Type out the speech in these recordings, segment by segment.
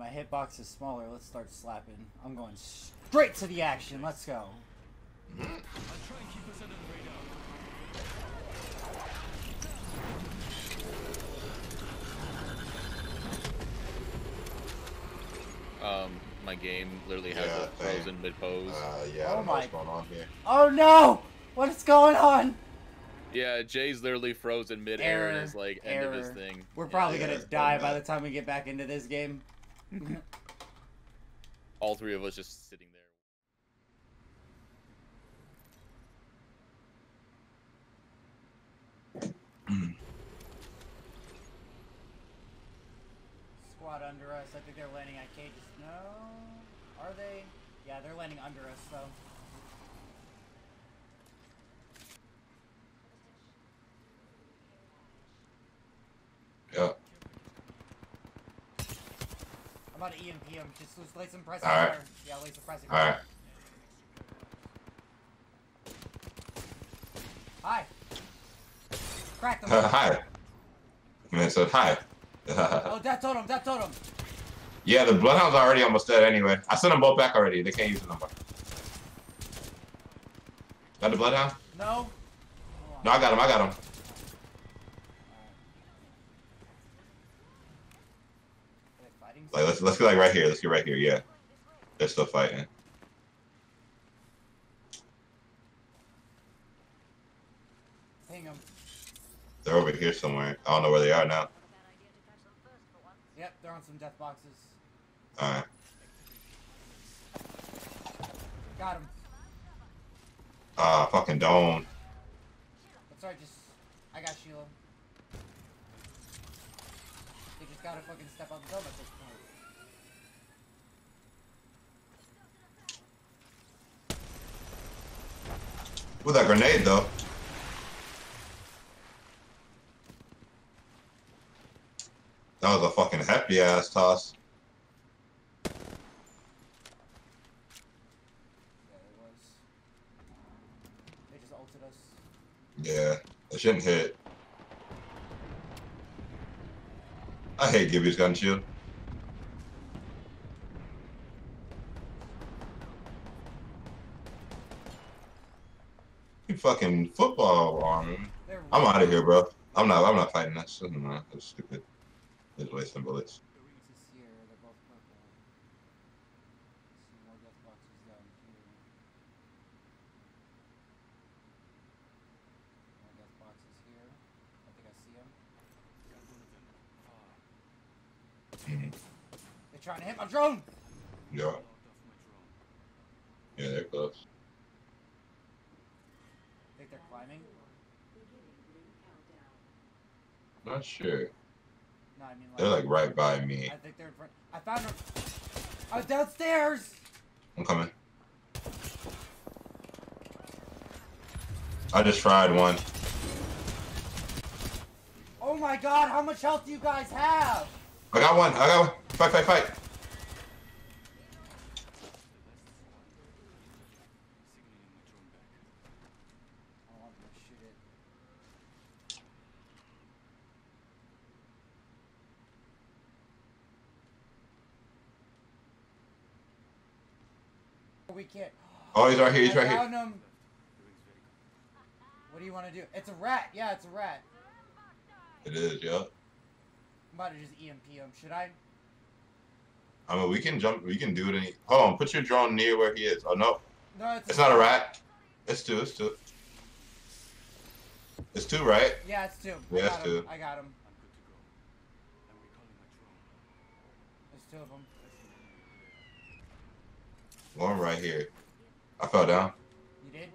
my hitbox is smaller. Let's start slapping. I'm going straight to the action. Let's go. Um, my game literally has Yeah, a frozen mid pose. Uh, yeah, Oh I my- what's going on here. Oh no! What is going on? yeah, Jay's literally frozen mid air and Error, is like end of his thing. We're probably Yeah, gonna die by the time we get back into this game. Mm-hmm. all three of us just sitting there. Squad under us. I think they're landing on cages. No, are they? Yeah, they're landing under us though. Yeah. I'm about to EMP him. Just lay some pressure. Alright. fire. Yeah, lay some pressure. All right. Hi. Crack them. hi. Man said hi. oh, death totem, death totem. yeah, the bloodhound's already almost dead anyway. I sent them both back already. They can't use no more. Got the bloodhound? No. No, I got him. I got him. Let's let's get like right here. Let's get right here. Yeah, they're still fighting. Ping them. They're over here somewhere. I don't know where they are now. Yep, they're on some death boxes. All right. Got him. Ah, fucking don't. That's alright, just I got Sheila. They just gotta fucking step out the dome at this point. With that grenade though. That was a fucking hefty ass toss. Yeah, it was. They just ulted us. Yeah, it shouldn't hit. I hate Gibby's gun shield. Fucking football. They're I'm out of here, bro. I'm not. I'm not fighting this. This is not- That's stupid. Just wasting bullets. This they're both purple. Some more death boxes down here. More death boxes here. I think I see them. Mm-hmm. They're trying to hit my drone! Yeah, they're close. think they're climbing? Not sure. No, I mean like. They're like right by me. I think they're in front. I found her. I was downstairs! I'm coming. I just fried one. Oh my god, how much health do you guys have? I got one. I got one. Fight, fight, fight. I don't want them to shoot it. We can't. Oh, he's right here. He's I right here. him. What do you want to do? It's a rat. Yeah, it's a rat. It is, yeah. I'm about to just EMP him. Should I? I mean, we can jump. We can do it. Any. Hold on. Put your drone near where he is. Oh no, No, it's. it's not a rat. It's two. It's two. It's two, right? Yeah, it's two. Yeah, it's it's got him. two. I got him. There's two of them. One right here. I fell down. You did?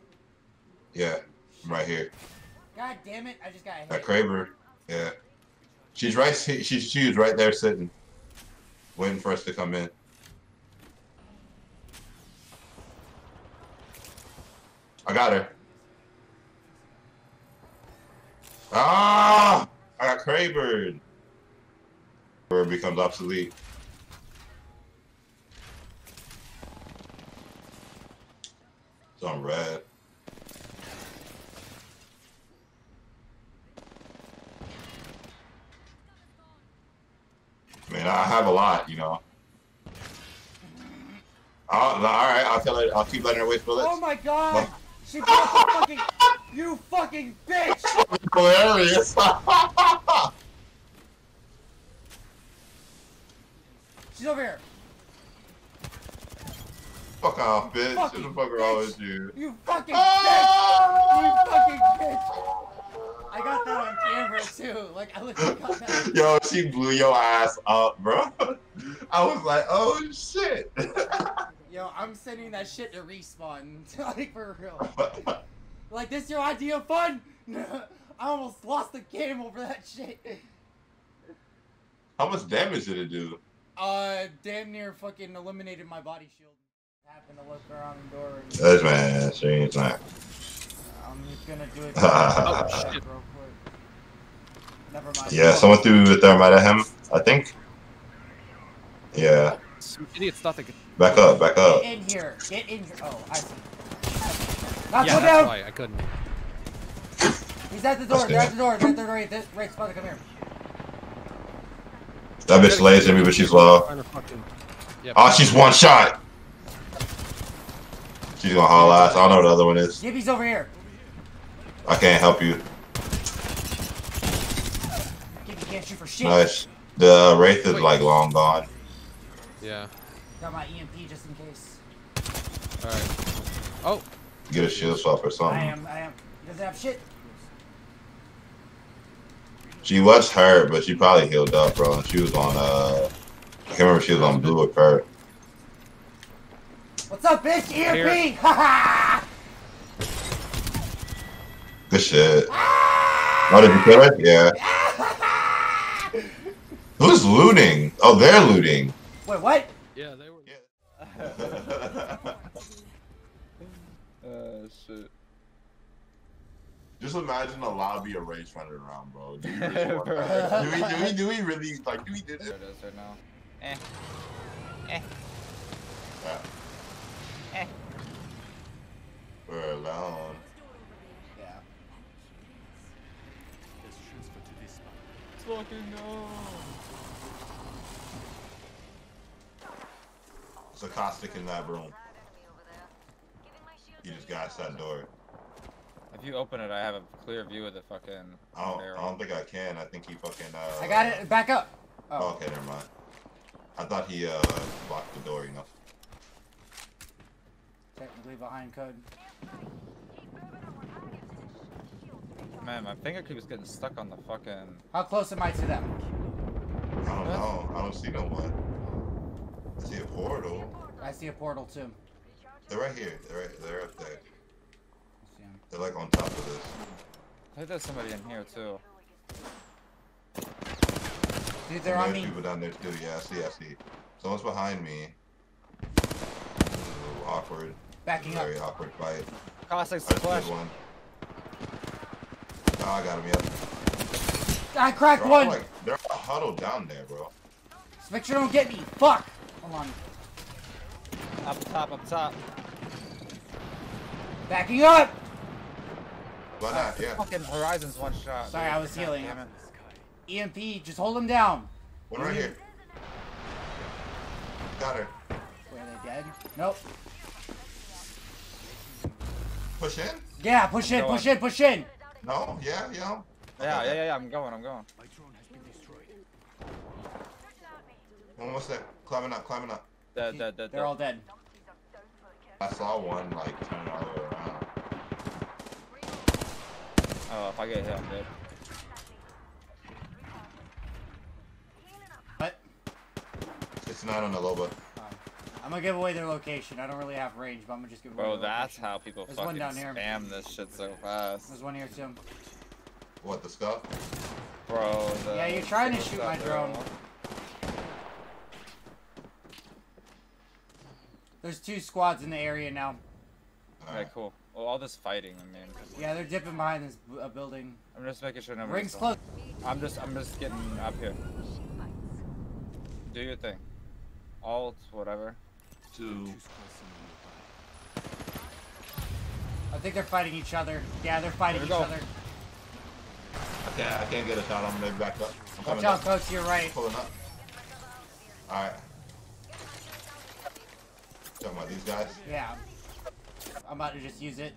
Yeah, I'm right here. God damn it! I just got hit. That Kraber. Yeah. She's right. She, she, she was right there sitting, waiting for us to come in. I got her. Ah! I got Kraber. Kraber becomes obsolete. On red. I mean, I have a lot, you know. Oh, all right. I'll tell her. I'll keep letting her waste bullets. Oh my god! She broke the fucking. You fucking bitch! Hilarious. She's over here. Fuck off, bitch. Fucking Who the fuck wrong bitch. with you? You fucking bitch! You fucking bitch! I got that on camera too. Like I literally got that. Yo, she blew your ass up, bro. I was like, oh shit. Yo, I'm sending that shit to respawn. like for real. Like this your idea of fun? I almost lost the game over that shit. How much damage did it do? Uh, damn near fucking eliminated my body shield. Happened to look around the door. And, That's man, she ain't not. I'm just gonna do it. Oh, real quick. Never mind. Yeah, someone threw a thermite at him, I think. Yeah. Some idiot's thought they could. Back up, back up. Get in here. Get in here. Oh, I see. Not yeah, go that's down. why I couldn't. He's at the door. They're at the door. They're at the door. Right, this- right spot. Come here. That bitch lays at me, but she's low. Trying to fucking. Yeah, Oh, she's one shot. She's gonna haul ass. I don't know what the other one is. Gibby's over here. I can't help you. Gibby can't shoot for shit. Nice. The wraith is like long gone. Yeah. Got my EMP just in case. All right. Oh, Get a shield swap or something. I am. I am. He doesn't have shit. She was hurt, but she probably healed up, bro. She was on uh, I can't remember if she was on blue or purple. What's up, bitch? Here. EMP. Ha ha. Good shit. Oh, did you kill it? Yeah. Who's looting? Oh, they're looting. Wait, what? yeah, they were. Uh, shit. Just imagine a lobby of rage running around, bro. Do, you really want do, we, do we do we really like do we do There this? it is right now. Eh. Yeah. We're alone. Yeah. Fucking no. It's a caustic in that room. He just got that door. If you open it, I have a clear view of the fucking I don't, I don't think I can. I think he fucking. Uh, I got it. Back up. Oh, Oh. okay, never mind. I thought he uh blocked the door, you know. Technically behind code. Man, my finger keeps getting stuck on the fucking. How close am I to them? I don't know. I don't see no one. I see a portal. I see a portal too. They're right here. They're right. They're up there. I see 'em. They're like on top of this. I think there's somebody in here too. Dude, they're And on there's me. people down there too. Yeah, I see. I see. Someone's behind me. A little awkward. Backing up. Very awkward fight. Caustic's I just flash. did one. Oh, I got him. Yep. I cracked They're one. like, they're all huddled down there, bro. Just make sure you don't get me. Fuck. Hold on. Up top, up top. Backing up. Why not? Ah, yeah. Fucking Horizon's one shot. Sorry, dude. I was God healing. damn it. EMP. Just hold him down. One right here. Got her. Wait, are they dead? Nope. Push in? Yeah, push in, Go push in, push in. No? Yeah, yeah. Yeah, yeah, yeah, yeah. I'm going, I'm going. One was that? Climbing up, climbing up. Dead, dead, dead, They're dead. all dead. I saw one like turn all the way around. Oh, if I get hit, I'm dead. What? It's not on the Loba. I'm gonna give away their location. I don't really have range, but I'm gonna just give away Bro, their that's location. how people There's one fucking down here. spam this shit so fast. There's one here too. What, the scuff? Bro, the Yeah, you're trying to shoot my shot drone. barrel. There's two squads in the area now. Okay, Alright. cool. Well, all this fighting, I mean. Yeah, they're dipping behind this b- uh, building. I'm just making sure nobody's. Rings close. I'm just, I'm just getting up here. Do your thing. Alt, whatever. Two. I think they're fighting each other. Yeah, they're fighting each go. other. I can't, I can't get a shot on them. They back up. I'm Watch coming out, up. coach. to your right. Pulling up. Alright. Talking about these guys. Yeah. I'm about to just use it.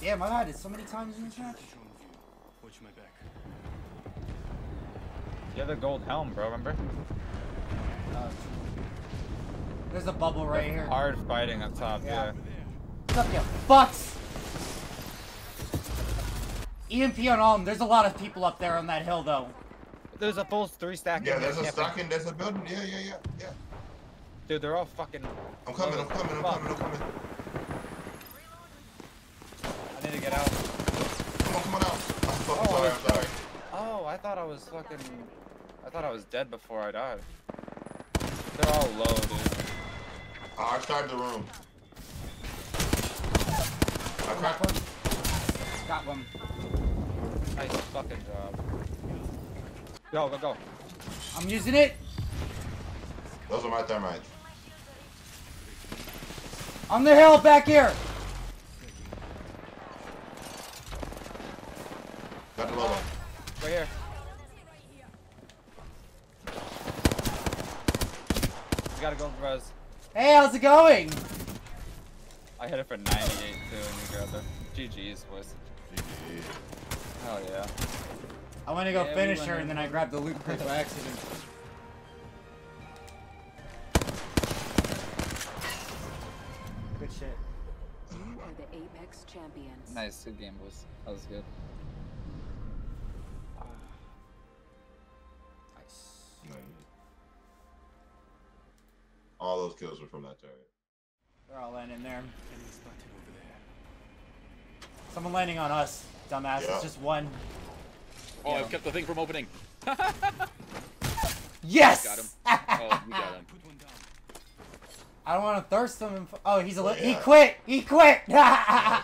Damn, I've had it so many times in this match. Watch my back. You have the gold helm, bro. Remember? Uh, there's a bubble right here. Hard fighting up top. Yeah. Yeah. What's up, you fucks? EMP on all 'em. There's a lot of people up there on that hill, though. There's a full three stack. Yeah, in there there's a camping. stock in. There's a building. Yeah, yeah, yeah, yeah. Dude, they're all fucking. I'm coming. I'm coming. I'm Fuck. coming. I'm coming. I need to get out. Come on, come on out. I'm fucking Oh, sorry. I I'm sorry. Oh, I thought I was fucking. I thought I was dead before I died. They're all low, dude. Oh, I started the room. I cracked. one. Got one. Nice fucking job. Go, go, go. I'm using it. Those are my thermites. On the hill back here. Got the logo. Right here. You gotta go, Res. Hey, how's it going? I hit it for 98 too, and you grabbed it. GG's, boys. Hell yeah. I went to go Yeah, finish went her and then I grabbed the loot crate by accident. Good shit. You are the Apex champions. Nice, good game, boys. That was good. All those kills were from that turret. They're all landing there. Enemy spotted over there. Someone landing on us, dumbass. Yeah. It's just one. Oh, Yeah. I've kept the thing from opening. Yes! Got him. Oh, we got him. Put one down. I don't want to thirst him. Oh, he's a oh, li- he Yeah. quit. He quit. Yeah,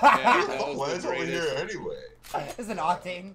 that Who was the the over here greatest. anyway? It's an octane.